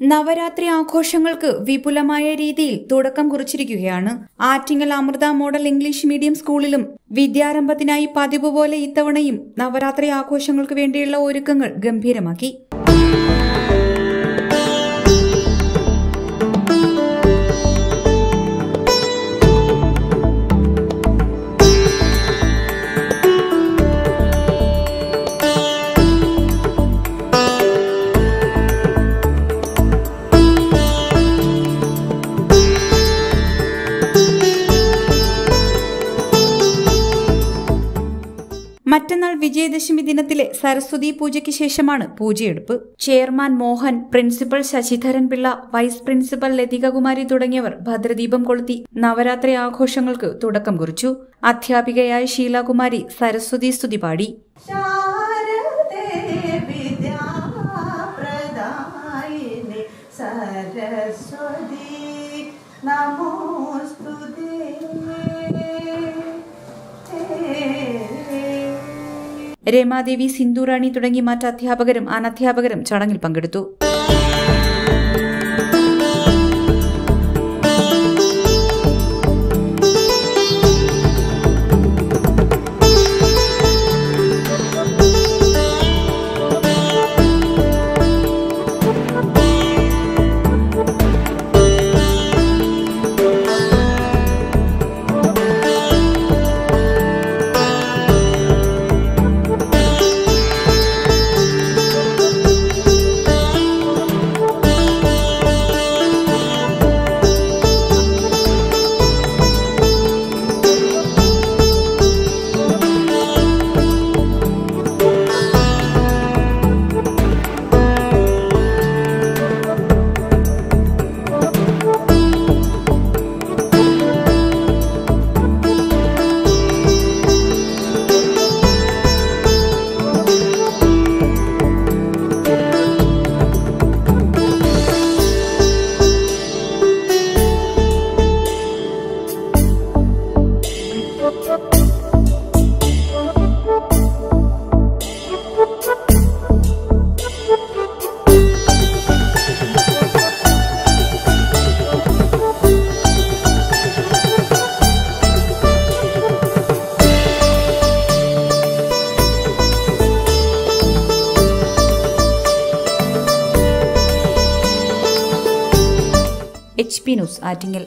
നവരാത്രി ആഘോഷങ്ങൾക്ക് വിപുലമായ രീതിയിൽ തുടക്കം കുറിച്ചിരിക്കുകയാണ്. Attingal Amrita model English medium സ്കൂളിലും വിദ്യാരംഭത്തിനായി പതിവ് പോലെ ഇത്തവണയും നവരാത്രി ആഘോഷങ്ങൾക്ക് വേണ്ടിയുള്ള ഒരുക്കങ്ങൾ ഗംഭീരമാക്കി. മറ്റന്നാൾ വിജയദശമി ദിനത്തിലെ സരസ്വതി പൂജയ്ക്ക് ശേഷമാണ് പൂജയെടുപ്പ്. Chairman Mohan principal Sasidharan Pillai vice principal Lathikakumari തുടങ്ങിയവർ ഭദ്രദീപം കൊളുത്തി നവരാത്രി ആഘോഷങ്ങൾക്ക് തുടക്കം കുറിച്ചു. അധ്യാപികയായ ശീലാകുമാരി സരസ്വതി സ്തുതി പാടി. സരസ്വതി രമാദേവി സിന്ധുറാണി തുടങ്ങി മറ്റ് അധ്യാപകരും അനധ്യാപകരും ചടങ്ങിൽ പങ്കെടുത്തു. H P news Attingal